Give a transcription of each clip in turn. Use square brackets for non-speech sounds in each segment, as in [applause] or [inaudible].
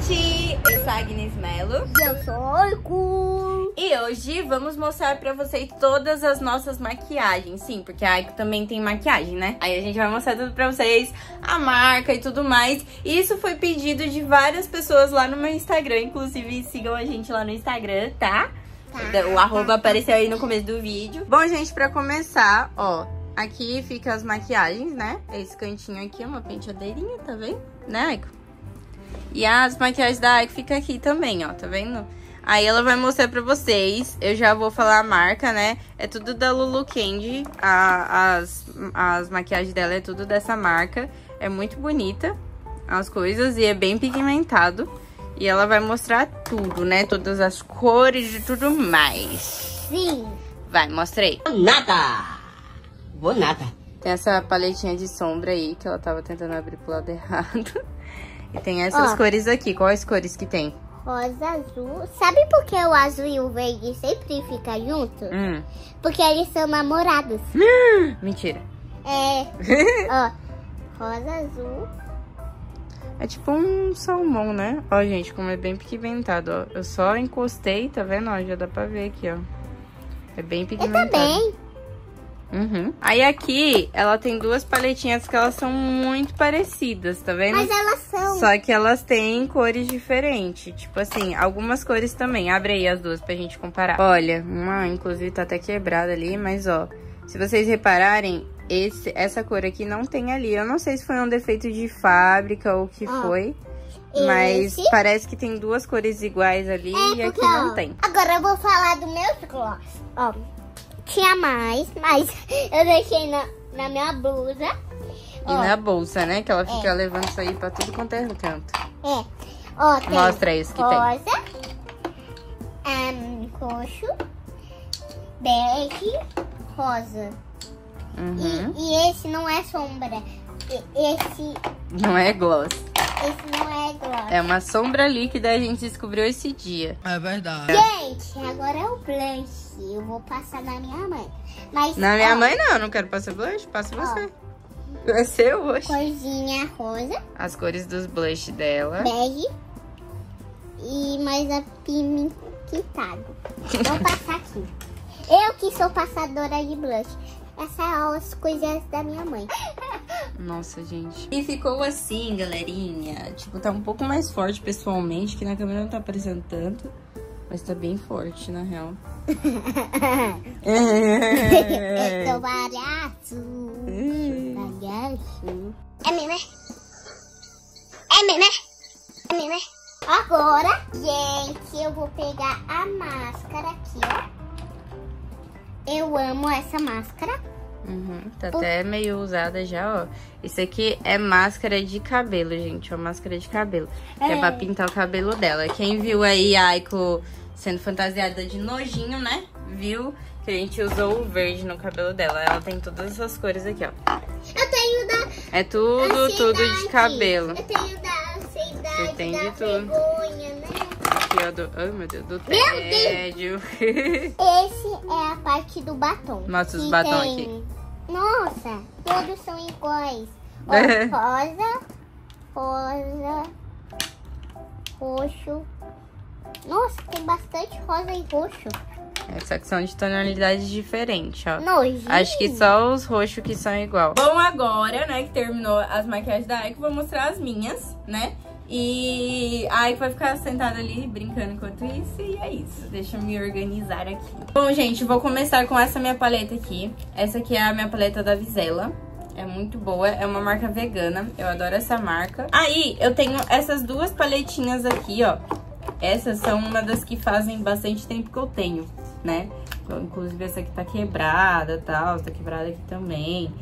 gente! Eu sou a Agnes Mello. Eu sou Oiku. E hoje vamos mostrar pra vocês todas as nossas maquiagens. Sim, porque a Aiko também tem maquiagem, né? Aí a gente vai mostrar tudo pra vocês, a marca e tudo mais. Isso foi pedido de várias pessoas lá no meu Instagram. Inclusive, sigam a gente lá no Instagram, tá? Tá. O arroba apareceu aí no começo do vídeo. Bom, gente, pra começar, ó, aqui fica as maquiagens, né? Esse cantinho aqui é uma penteadeirinha, tá vendo? Né, Aiko? E as maquiagens da Aiko fica aqui também, ó, tá vendo? Aí ela vai mostrar pra vocês, eu já vou falar a marca, né? É tudo da Lulu Candy, a- as, as maquiagens dela é tudo dessa marca. É muito bonita as coisas e é bem pigmentado. E ela vai mostrar tudo, né? Todas as cores e tudo mais. Sim. Vai, mostrei. Nada! Vou nada. Tem essa paletinha de sombra aí, que ela tava tentando abrir pro lado errado. [laughs] E tem essas Ó. cores aqui. Quais cores que tem? Rosa, azul. Sabe por que o azul e o verde sempre ficam juntos? Hum, Porque eles são namorados. [gasps] mentira. É. [laughs] Ó. Rosa, azul. É tipo um salmão, né? Ó, gente, como é bem pigmentado, ó. Eu só encostei, tá vendo? Ó, já dá pra ver aqui, ó. É bem Eu pigmentado. também. Uhum. Aí aqui, ela tem duas paletinhas que elas são muito parecidas, tá vendo? Mas elas são. Só que elas têm cores diferentes. Tipo assim, algumas cores também. Abre aí as duas pra gente comparar. Olha, uma inclusive tá até quebrada ali, mas ó. Se vocês repararem, esse, essa cor aqui não tem ali. Eu não sei se foi um defeito de fábrica ou o que Ó, foi. Mas esse. parece que tem duas cores iguais ali e É aqui porque, não ó, tem. Agora eu vou falar do meu gloss. Ó, tinha mais, mas eu deixei na, na minha blusa. E Ó, na bolsa, né? Que ela fica É. levando isso aí pra tudo quanto é canto. É. Ó, tem Mostra os que tem. rosa, ahn, roxo, bege, rosa. Uhum. E, e esse não é sombra. Esse, Não é gloss. Esse não é gloss. É uma sombra líquida a gente descobriu esse dia. É verdade. Gente, agora é o blush. Eu vou passar na minha mãe. Mas, Na minha ó, mãe não, não quero passar blush, passa Ó. você. Vai ser hoje. Corzinha rosa, As cores dos blush dela. bege e mais apimentado. Vou passar aqui. Eu que sou passadora de blush. Essas são as coisas da minha mãe. [laughs] Nossa, gente. E ficou assim, galerinha. Tipo, tá um pouco mais forte pessoalmente, que na câmera não tá aparecendo tanto. Mas tá bem forte, na real. [laughs] Eu sou palhaço. Palhaço. É mesmo, é? É mesmo, é? É é? Agora, gente, eu vou pegar a máscara aqui, ó. Eu amo essa máscara. Uhum, tá até meio usada já, ó. Isso aqui é máscara de cabelo, gente. Ó, máscara de cabelo. Que é É. pra pintar o cabelo dela. Quem viu aí a Aiko sendo fantasiada de nojinho, né? Viu que a gente usou o verde no cabelo dela. Ela tem todas essas cores aqui, ó. Eu tenho da É tudo, tudo de cabelo. Eu tenho da ansiedade, Você tem da de tudo. vergonha, né? Aqui, ó, do... Ai, meu Deus, do tédio. [laughs] Esse é a parte do batom. Mostra os batom tem- aqui. Nossa, todos são iguais. Ó, [laughs] rosa, rosa, roxo. Nossa, tem bastante rosa e roxo. Essa que são de tonalidades diferentes, ó. Nojinho. Acho que só os roxos que são igual. Bom, agora, né, que terminou as maquiagens da Aiko, vou mostrar as minhas, né? E a Aiko vai ficar sentada ali brincando enquanto isso, e é isso. Deixa eu me organizar aqui. Bom, gente, vou começar com essa minha paleta aqui. Essa aqui é a minha paleta da Visela. É muito boa, é uma marca vegana, eu adoro essa marca. Aí, eu tenho essas duas paletinhas aqui, ó. Essas são uma das que fazem bastante tempo que eu tenho, né? Então, Inclusive essa aqui tá quebrada e tal, tá quebrada aqui também.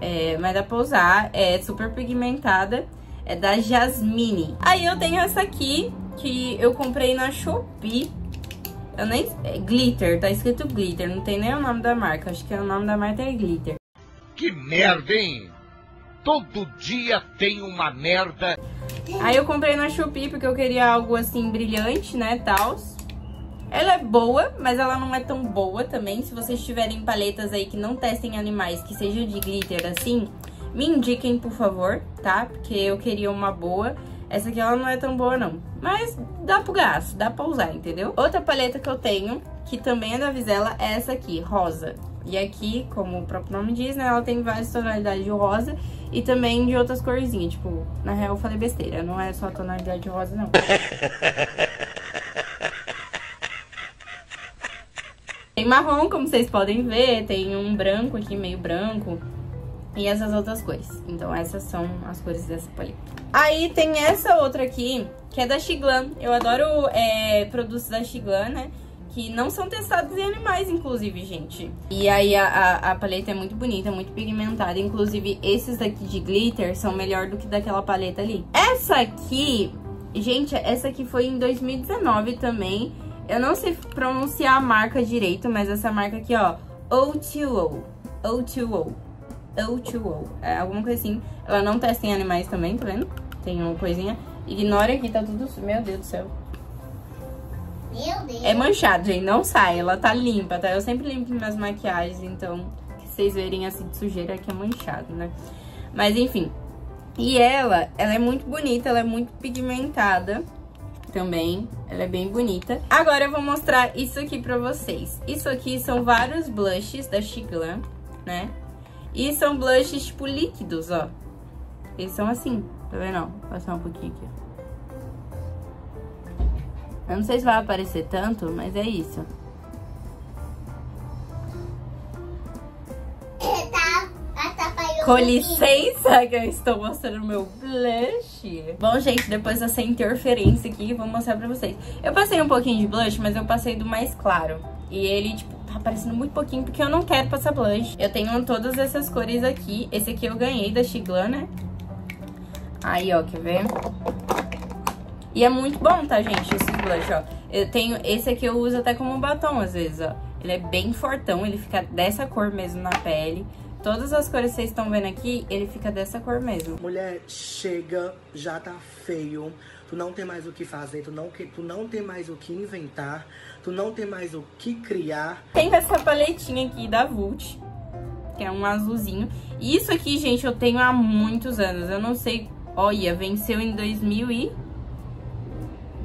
É, mas dá pra usar, é super pigmentada, é da Jasmine. Aí eu tenho essa aqui, que eu comprei na Shopee. Eu nem... É glitter, tá escrito glitter, não tem nem o nome da marca. Acho que o nome da marca é glitter. Que merda, hein? Todo dia tem uma merda. Aí eu comprei na Shopee porque eu queria algo assim brilhante, né, tals. Ela é boa, mas ela não é tão boa também. Se vocês tiverem paletas aí que não testem animais, que seja de glitter assim, me indiquem, por favor, tá? Porque eu queria uma boa. Essa aqui ela não é tão boa não, mas dá pro gasto, dá pra usar, entendeu? Outra paleta que eu tenho, que também é da Visela, é essa aqui, rosa. E aqui, como o próprio nome diz, né, ela tem várias tonalidades de rosa e também de outras corzinhas. Tipo, na real eu falei besteira, não é só a tonalidade de rosa, não. [laughs] Tem marrom, como vocês podem ver, tem um branco aqui, meio branco, e essas outras cores. Então essas são as cores dessa paleta. Aí tem essa outra aqui, que é da Xiglan. Eu adoro é, produtos da Xiglan, né? Que não são testados em animais, inclusive, gente. E aí a, a, a, paleta é muito bonita, muito pigmentada. Inclusive, esses daqui de glitter são melhor do que daquela paleta ali. Essa aqui, gente, essa aqui foi em 2019 também. Eu não sei pronunciar a marca direito, mas essa marca aqui, ó, O2O. O2O. O2O. É alguma coisa assim. Ela não testa em animais também, tá vendo? Tem uma coisinha. Ignora aqui, tá tudo... Meu Deus do céu. Meu Deus. É manchado, gente. Não sai. Ela tá limpa, tá? Eu sempre limpo minhas maquiagens, então... Que vocês verem assim de sujeira é que é manchado, né? Mas, enfim. E ela, ela é muito bonita, ela é muito pigmentada também. Ela é bem bonita. Agora eu vou mostrar isso aqui pra vocês. Isso aqui são vários blushes da Xiglan, né? E são blushes, tipo, líquidos, ó. Eles são assim, tá vendo? Vou passar um pouquinho aqui, Eu não sei se vai aparecer tanto, mas é isso. Com licença que eu estou mostrando meu blush. Bom, gente, depois dessa interferência aqui, vou mostrar pra vocês. Eu passei um pouquinho de blush, mas eu passei do mais claro. E ele, tipo, tá aparecendo muito pouquinho porque eu não quero passar blush. Eu tenho todas essas cores aqui. Esse aqui eu ganhei da Xiglan, né? Aí, ó, quer ver? E é muito bom, tá, gente, esse blush, ó. Eu tenho... Esse aqui eu uso até como batom, às vezes, ó. Ele é bem fortão, ele fica dessa cor mesmo na pele. Todas as cores que vocês estão vendo aqui, ele fica dessa cor mesmo. Mulher, chega, já tá feio. Tu não tem mais o que fazer, tu não, tu não tem mais o que inventar, tu não tem mais o que criar. Tem essa paletinha aqui da Vult, que é um azulzinho. E isso aqui, gente, eu tenho há muitos anos. Eu não sei... Olha, venceu em 2000 e...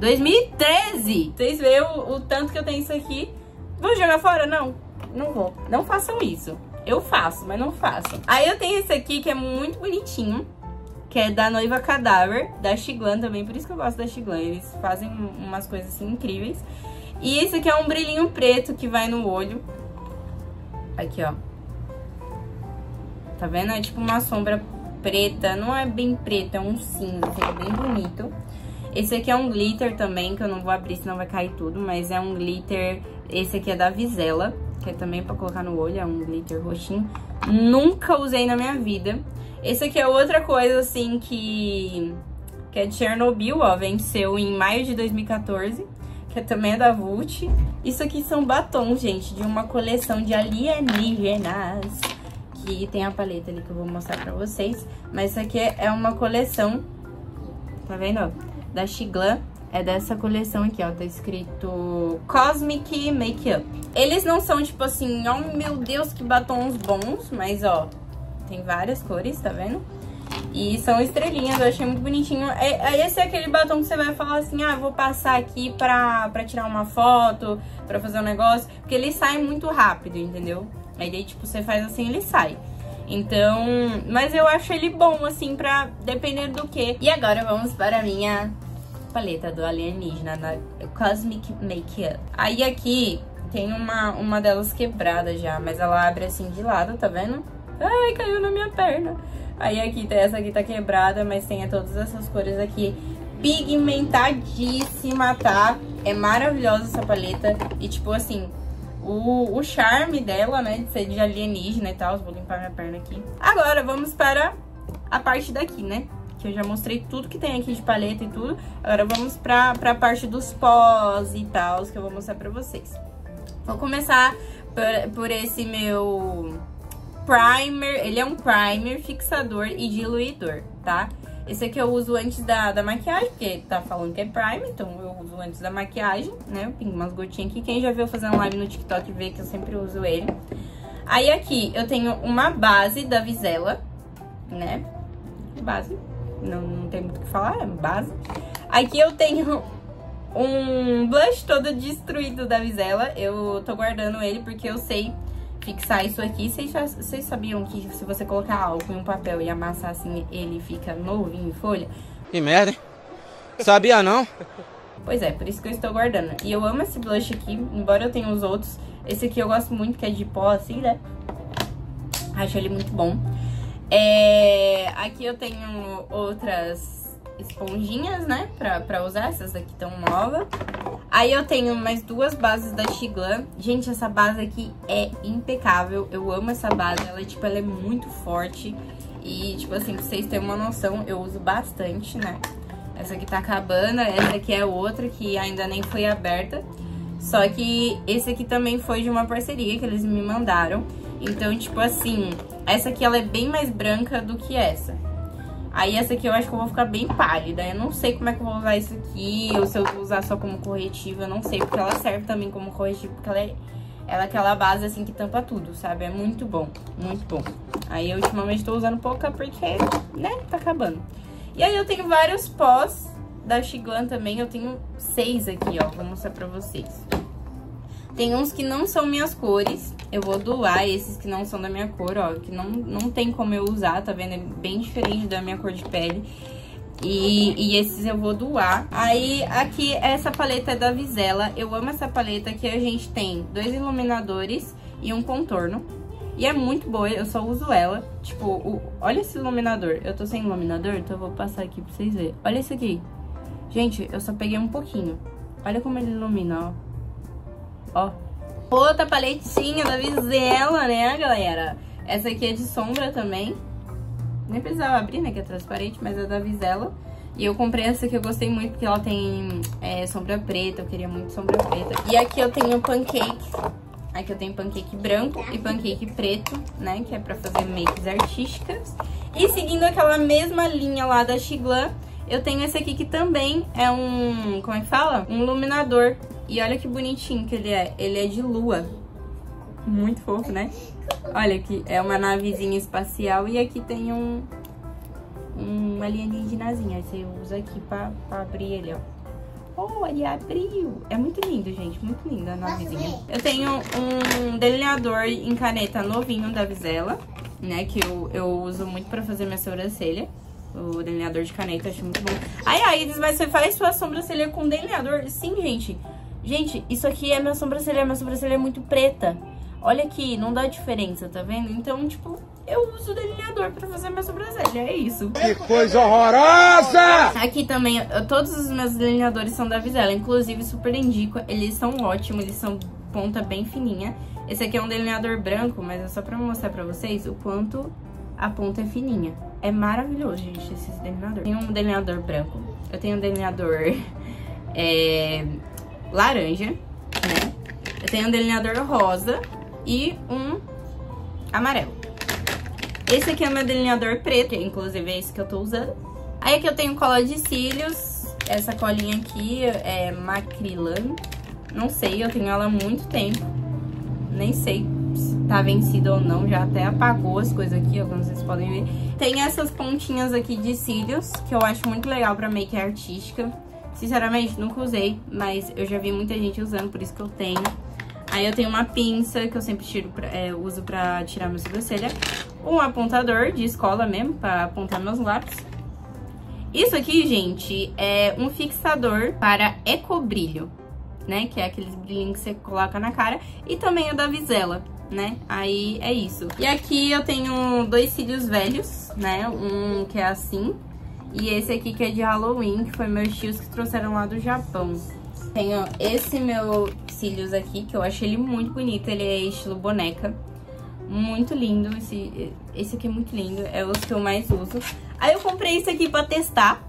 2013! Vocês veem o, o tanto que eu tenho isso aqui. Vou jogar fora? Não, não vou. Não façam isso. Eu faço, mas não faço. Aí eu tenho esse aqui que é muito bonitinho. Que é da Noiva Cadáver, da Xiglan também. Por isso que eu gosto da Xiglan. Eles fazem umas coisas assim incríveis. E esse aqui é um brilhinho preto que vai no olho. Aqui, ó. Tá vendo? É tipo uma sombra preta. Não é bem preta, é um cinza. Fica bem bonito. Esse aqui é um glitter também, que eu não vou abrir, senão vai cair tudo. Mas é um glitter... Esse aqui é da Visela que é também pra colocar no olho, é um glitter roxinho. Nunca usei na minha vida. Esse aqui é outra coisa, assim, que, que é de Chernobyl, ó, venceu em maio de 2014, que é também é da Vult. Isso aqui são batons, gente, de uma coleção de alienígenas, que tem a paleta ali que eu vou mostrar pra vocês. Mas isso aqui é uma coleção, tá vendo, da Xiglan é dessa coleção aqui, ó. Tá escrito Cosmic Makeup. Eles não são, tipo assim, oh meu Deus, que batons bons, mas, ó, tem várias cores, tá vendo? E são estrelinhas, eu achei muito bonitinho. É, esse é aquele batom que você vai falar assim, ah, vou passar aqui pra, pra tirar uma foto, pra fazer um negócio. Porque ele sai muito rápido, entendeu? Aí daí, tipo, você faz assim, ele sai. Então, mas eu acho ele bom, assim, pra depender do que. E agora vamos para a minha paleta do alienígena, na Cosmic Makeup. Aí aqui tem uma, uma delas quebrada já, mas ela abre assim de lado, tá vendo? Ai, caiu na minha perna. Aí aqui, essa aqui tá quebrada, mas tem todas essas cores aqui pigmentadíssima, tá? É maravilhosa essa paleta e tipo assim... O, o charme dela, né, de ser de alienígena e tal, vou limpar minha perna aqui. Agora, vamos para a parte daqui, né? que eu já mostrei tudo que tem aqui de paleta e tudo. Agora vamos pra, pra parte dos pós e tal, que eu vou mostrar pra vocês. Vou começar por, por esse meu primer, ele é um primer, fixador e diluidor, tá? Esse aqui eu uso antes da, da maquiagem, porque tá falando que é primer, então eu uso antes da maquiagem, né? Eu pingo umas gotinhas aqui. Quem já viu fazendo live no TikTok vê que eu sempre uso ele. Aí aqui eu tenho uma base da Visela, né? Base Não, não tem muito o que falar, é base. Aqui eu tenho um blush todo destruído da Visela. Eu tô guardando ele porque eu sei fixar isso aqui. Vocês, vocês sabiam que se você colocar álcool em um papel e amassar assim, ele fica novinho em folha? Que merda, hein? Sabia não? Pois é, por isso que eu estou guardando. E eu amo esse blush aqui, embora eu tenha os outros. Esse aqui eu gosto muito, que é de pó, assim, né? Acho ele muito bom. É... Aqui eu tenho outras esponjinhas, né? Pra, pra usar, essas daqui estão novas. Aí eu tenho mais duas bases da Xiglan. Gente, essa base aqui é impecável. Eu amo essa base. Ela, tipo, ela é muito forte. E, tipo assim, pra vocês terem uma noção, eu uso bastante, né? Essa aqui tá acabando, essa aqui é outra que ainda nem foi aberta. Só que esse aqui também foi de uma parceria que eles me mandaram. Então, tipo assim, essa aqui ela é bem mais branca do que essa. Aí essa aqui eu acho que eu vou ficar bem pálida. Eu não sei como é que eu vou usar isso aqui, ou se eu vou usar só como corretivo, eu não sei. Porque ela serve também como corretivo, porque ela é, ela é aquela base assim que tampa tudo, sabe? É muito bom, muito bom. Aí eu ultimamente tô usando pouca porque, né, tá acabando. E aí eu tenho vários pós da Xiglan também, eu tenho seis aqui, ó, vou mostrar pra vocês. Tem uns que não são minhas cores, eu vou doar esses que não são da minha cor, ó, que não, não tem como eu usar, tá vendo? É bem diferente da minha cor de pele. E, e esses eu vou doar. Aí, aqui, essa paleta é da Visela. Eu amo essa paleta, que a gente tem dois iluminadores e um contorno. E é muito boa, eu só uso ela. Tipo, o, olha esse iluminador. Eu tô sem iluminador, então eu vou passar aqui pra vocês verem. Olha esse aqui. Gente, eu só peguei um pouquinho. Olha como ele ilumina, ó. Ó. Outra paletinha da Visela, né, galera? Essa aqui é de sombra também. Nem precisava abrir, né, que é transparente, mas é da Visela. E eu comprei essa que eu gostei muito, porque ela tem é, sombra preta, eu queria muito sombra preta. E aqui eu tenho pancake Aqui eu tenho pancake branco e pancake preto, né? Que é pra fazer makes artísticas. E seguindo aquela mesma linha lá da Xiglan, eu tenho esse aqui que também é um... Como é que fala? Um iluminador. E olha que bonitinho que ele é. Ele é de lua. Muito fofo, né? Olha aqui, é uma navezinha espacial e aqui tem um... Um alienígenazinho. Aí você usa aqui pra, pra abrir ele, ó. Oh, ele abriu. É muito lindo, gente. Muito lindo a navezinha. Eu tenho um delineador em caneta novinho da Visela, né? Que eu, eu uso muito pra fazer minha sobrancelha. O delineador de caneta, acho muito bom. Ai, ai, mas você faz sua sobrancelha com delineador? Sim, gente. Gente, isso aqui é minha sobrancelha. Minha sobrancelha é muito preta. Olha aqui, não dá diferença, tá vendo? Então, tipo, eu uso delineador pra fazer minha sobrancelha, é isso. Que coisa horrorosa! Aqui também, todos os meus delineadores são da Visela, inclusive super indico, eles são ótimos, eles são ponta bem fininha. Esse aqui é um delineador branco, mas é só pra mostrar pra vocês o quanto a ponta é fininha. É maravilhoso, gente, esse delineador. Tem um delineador branco, eu tenho um delineador [laughs] é, laranja, né? Eu tenho um delineador rosa e um amarelo. Esse aqui é o meu delineador preto, inclusive é esse que eu tô usando. Aí aqui eu tenho cola de cílios, essa colinha aqui é Macrilan, não sei, eu tenho ela há muito tempo, nem sei se tá vencida ou não, já até apagou as coisas aqui, como vocês podem ver. Tem essas pontinhas aqui de cílios, que eu acho muito legal pra make artística. Sinceramente, nunca usei, mas eu já vi muita gente usando, por isso que eu tenho. Aí eu tenho uma pinça que eu sempre tiro pra, é, uso pra tirar minha sobrancelha. Um apontador de escola mesmo, pra apontar meus lápis. Isso aqui, gente, é um fixador para ecobrilho, né? Que é aqueles brilhinhos que você coloca na cara. E também o da Visela, né? Aí é isso. E aqui eu tenho dois cílios velhos, né? Um que é assim. E esse aqui que é de Halloween, que foi meus tios que trouxeram lá do Japão. Tenho esse meu cílios aqui, que eu acho ele muito bonito. Ele é estilo boneca. Muito lindo. Esse, esse aqui é muito lindo. É os que eu mais uso. Aí eu comprei esse aqui pra testar.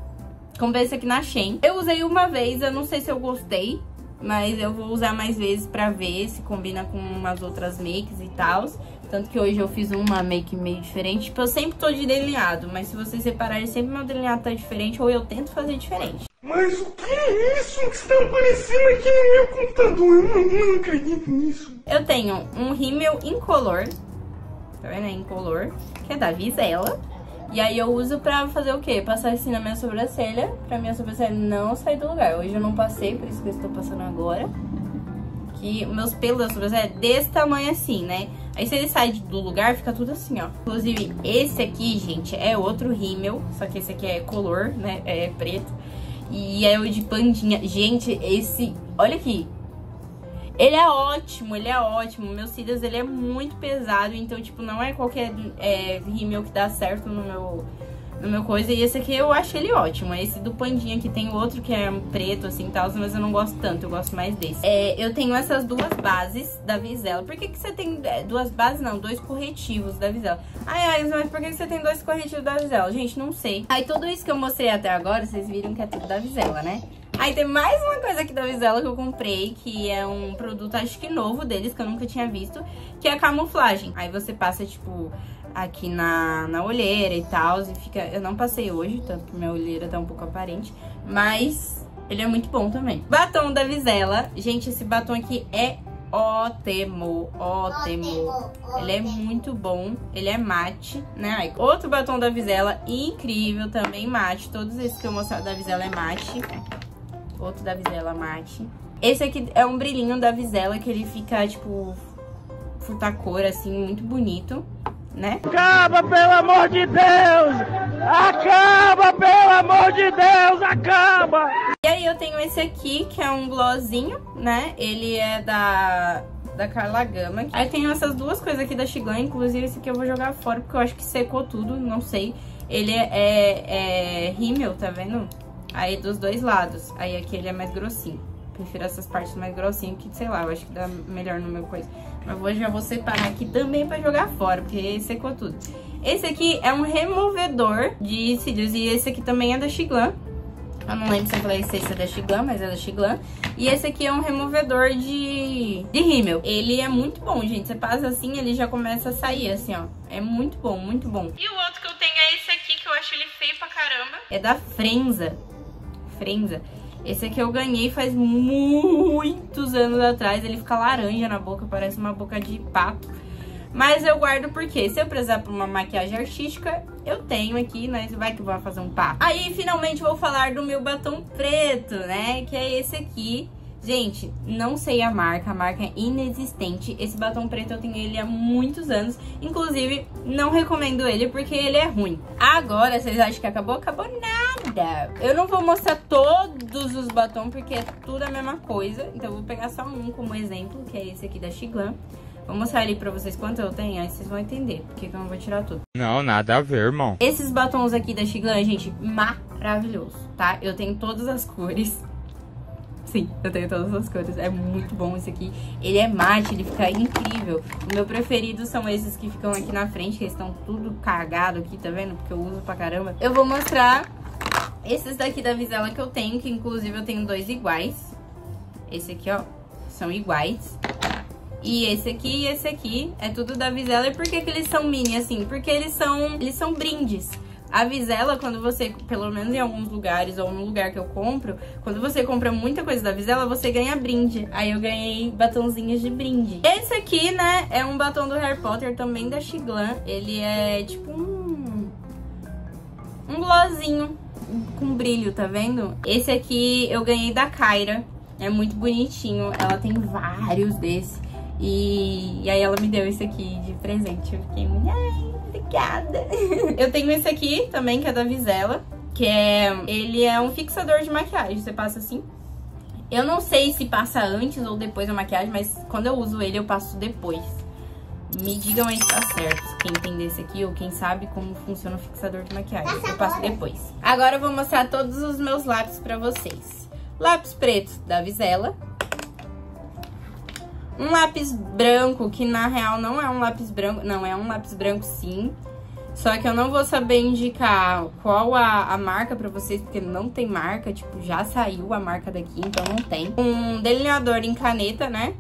Comprei esse aqui na Shein. Eu usei uma vez, eu não sei se eu gostei. Mas eu vou usar mais vezes pra ver se combina com umas outras makes e tal. Tanto que hoje eu fiz uma make meio diferente. Tipo, eu sempre tô de delineado. Mas se vocês repararem, sempre meu delineado tá diferente. Ou eu tento fazer diferente. Mas o que é isso que está aparecendo aqui no meu computador? Eu não, não acredito nisso. Eu tenho um rímel incolor, tá vendo? É incolor, que é da Visela. E aí eu uso pra fazer o quê? Passar assim na minha sobrancelha, pra minha sobrancelha não sair do lugar. Hoje eu não passei, por isso que eu estou passando agora. Que meus pelos da sobrancelha é desse tamanho assim, né? Aí se ele sai do lugar, fica tudo assim, ó. Inclusive, esse aqui, gente, é outro rímel. Só que esse aqui é color, né? É preto. E é o de pandinha. Gente, esse... Olha aqui. Ele é ótimo, ele é ótimo. Meu cílios, ele é muito pesado. Então, tipo, não é qualquer é, rímel que dá certo no meu no meu coisa. E esse aqui eu acho ele ótimo. Esse do Pandinha que tem o outro que é preto, assim, tal, mas eu não gosto tanto. Eu gosto mais desse. É, eu tenho essas duas bases da Visela. Por que, que você tem é, duas bases? Não, dois corretivos da Visela. Ai, ai, mas por que, que você tem dois corretivos da Visela? Gente, não sei. Aí tudo isso que eu mostrei até agora, vocês viram que é tudo da Visela, né? Aí tem mais uma coisa aqui da Visela que eu comprei, que é um produto, acho que novo deles, que eu nunca tinha visto, que é a camuflagem. Aí você passa, tipo, aqui na, na olheira e tal. E fica. Eu não passei hoje, tanto que minha olheira tá um pouco aparente. Mas ele é muito bom também. Batom da Visela. Gente, esse batom aqui é ótimo, ótimo. Ele é muito bom, ele é mate, né? Outro batom da Visela, incrível também, mate. Todos esses que eu mostrei da Visela é mate. Outro da Visela mate. Esse aqui é um brilhinho da Visela, que ele fica, tipo, cor assim, muito bonito né? Acaba, pelo amor de Deus! Acaba, pelo amor de Deus! Acaba! E aí eu tenho esse aqui, que é um glossinho, né? Ele é da, da Carla Gama. Aí tenho essas duas coisas aqui da Xiglan, inclusive esse aqui eu vou jogar fora, porque eu acho que secou tudo, não sei. Ele é, é, é rímel, tá vendo? Aí dos dois lados. Aí aqui ele é mais grossinho. Prefiro essas partes mais grossinhas que, sei lá, eu acho que dá melhor no meu coisa. Mas vou, já vou separar aqui também pra jogar fora, porque secou tudo. Esse aqui é um removedor de cílios e esse aqui também é da Xiglan. Eu não lembro se eu falei se esse é da Xiglan, mas é da Xiglan. E esse aqui é um removedor de, de rímel. Ele é muito bom, gente. Você passa assim, ele já começa a sair, assim, ó. É muito bom, muito bom. E o outro que eu tenho é esse aqui, que eu acho ele feio pra caramba. É da Frenza. Frenza. Esse aqui eu ganhei faz muitos anos atrás. Ele fica laranja na boca, parece uma boca de pato. Mas eu guardo porque se eu precisar pra uma maquiagem artística, eu tenho aqui, né? Vai que vai fazer um pato. Aí, finalmente, vou falar do meu batom preto, né? Que é esse aqui. Gente, não sei a marca, a marca é inexistente. Esse batom preto eu tenho ele há muitos anos. Inclusive, não recomendo ele porque ele é ruim. Agora, vocês acham que acabou? Acabou nada. Eu não vou mostrar todos os batons porque é tudo a mesma coisa. Então, eu vou pegar só um como exemplo, que é esse aqui da Xiglan. Vou mostrar ali pra vocês quanto eu tenho, aí vocês vão entender porque que eu não vou tirar tudo. Não, nada a ver, irmão. Esses batons aqui da Xiglan, gente, maravilhoso, tá? Eu tenho todas as cores. Sim, eu tenho todas as cores. É muito bom esse aqui. Ele é mate, ele fica incrível. O meu preferido são esses que ficam aqui na frente, que estão tudo cagado aqui, tá vendo? Porque eu uso pra caramba. Eu vou mostrar esses daqui da Visela que eu tenho, que inclusive eu tenho dois iguais. Esse aqui, ó, são iguais. E esse aqui e esse aqui é tudo da Visela. E por que, que eles são mini assim? Porque eles são, eles são brindes. A Visela, quando você, pelo menos em alguns lugares ou no lugar que eu compro, quando você compra muita coisa da Visela, você ganha brinde. Aí eu ganhei batonzinhos de brinde. Esse aqui, né, é um batom do Harry Potter, também da Xiglan. Ele é tipo um... Um glossinho com brilho, tá vendo? Esse aqui eu ganhei da Kyra. É muito bonitinho. Ela tem vários desses. E, e aí ela me deu esse aqui de presente. Eu fiquei muito... Obrigada. [laughs] eu tenho esse aqui também, que é da Visela. Que é... Ele é um fixador de maquiagem. Você passa assim. Eu não sei se passa antes ou depois da maquiagem, mas quando eu uso ele, eu passo depois. Me digam aí se tá certo, quem entender esse aqui ou quem sabe como funciona o fixador de maquiagem. Eu passo depois. Agora eu vou mostrar todos os meus lápis pra vocês. Lápis preto da Visela. Um lápis branco, que na real não é um lápis branco, não, é um lápis branco sim. Só que eu não vou saber indicar qual a, a marca pra vocês, porque não tem marca, tipo, já saiu a marca daqui, então não tem. Um delineador em caneta, né?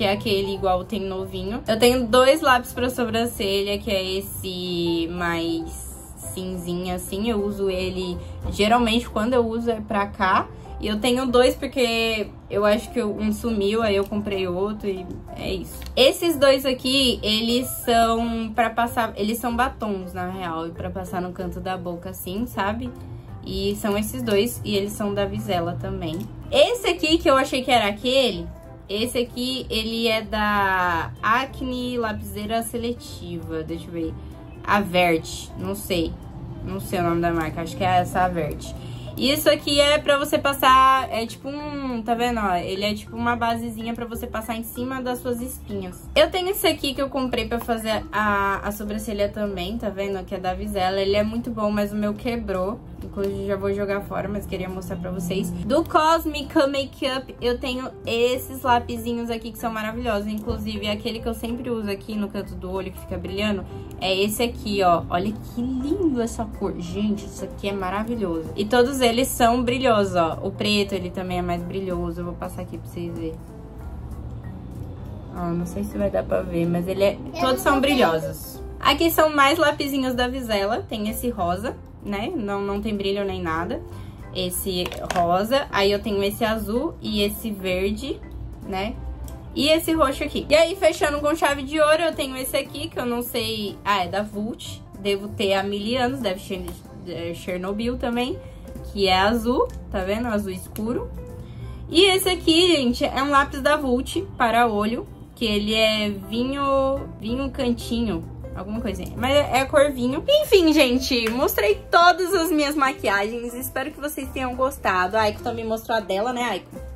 Que é aquele igual tem novinho. Eu tenho dois lápis pra sobrancelha, que é esse mais cinzinha assim. Eu uso ele, geralmente quando eu uso é pra cá. E eu tenho dois porque eu acho que um sumiu, aí eu comprei outro e é isso. Esses dois aqui, eles são pra passar... Eles são batons, na real, e pra passar no canto da boca assim, sabe? E são esses dois, e eles são da Visela também. Esse aqui, que eu achei que era aquele, esse aqui, ele é da Acne Lapiseira Seletiva, deixa eu ver. Avert, não sei. Não sei o nome da marca, acho que é essa Avert. Isso aqui é pra você passar, é tipo um, tá vendo, ó? Ele é tipo uma basezinha pra você passar em cima das suas espinhas. Eu tenho esse aqui que eu comprei pra fazer a, a sobrancelha também, tá vendo? Que é da Visela. Ele é muito bom, mas o meu quebrou. Inclusive já vou jogar fora, mas queria mostrar pra vocês. Do Cosmica Makeup, eu tenho esses lapisinhos aqui que são maravilhosos. Inclusive, aquele que eu sempre uso aqui no canto do olho, que fica brilhando, é esse aqui, ó. Olha que lindo essa cor. Gente, isso aqui é maravilhoso. E todos eles são brilhosos, ó. O preto, ele também é mais brilhoso. Eu vou passar aqui pra vocês verem. Ó, não sei se vai dar pra ver, mas ele é... Todos são brilhosos. Aqui são mais lapisinhos da Visela. Tem esse rosa, né? Não, não tem brilho nem nada. Esse rosa. Aí eu tenho esse azul e esse verde, né? E esse roxo aqui. E aí, fechando com chave de ouro, eu tenho esse aqui, que eu não sei... Ah, é da Vult. Devo ter há mil anos, deve ser de Chernobyl também. Que é azul, tá vendo? Azul escuro. E esse aqui, gente, é um lápis da Vult para olho. Que ele é vinho... Vinho cantinho alguma coisinha. Mas é cor vinho. Enfim, gente, mostrei todas as minhas maquiagens. Espero que vocês tenham gostado. A Aiko também mostrou a dela, né, Aiko?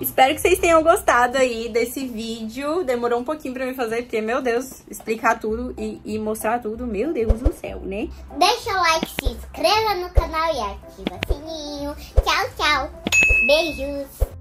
Espero que vocês tenham gostado aí desse vídeo. Demorou um pouquinho pra me fazer, porque, meu Deus, explicar tudo e, e mostrar tudo, meu Deus do céu, né? Deixa o like, se inscreva no canal e ativa o sininho. Tchau, tchau. Beijos.